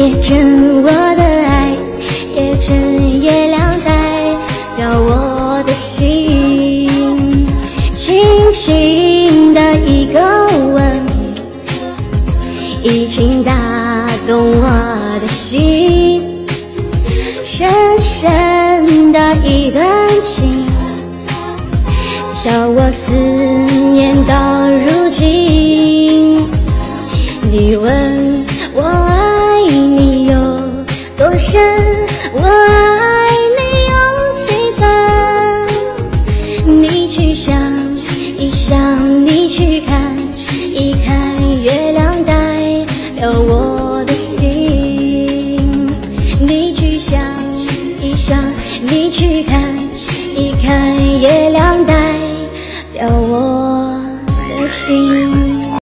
也成我的爱，也成月亮代表我的心。轻轻的一个吻，已经打动我的心。深深的一段情，叫我思念到如今。你问。深，我爱你有几分？你去想一想，你去看一看，月亮代表我的心。你去想一想，你去看一看，月亮代表我的心。